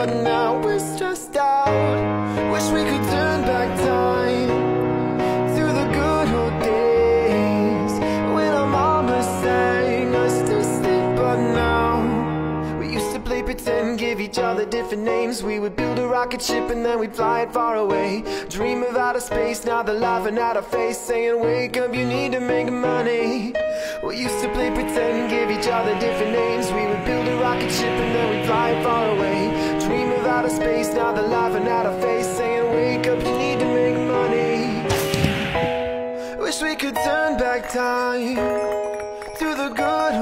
but now we're stressed out. Wish we could turn back time to the good old days when our mama sang us to sleep, but now we used to play pretend, give each other different names. We would build a rocket ship and then we'd fly it far away. Dream of outer space, now they're laughing at our face, saying, Wake up, you need to make money. We used to play pretend, give each other different names. We would build a rocket ship and then we'd fly it far away. Of space, now they're laughing at our face, saying, Wake up, you need to make money. Wish we could turn back time through the good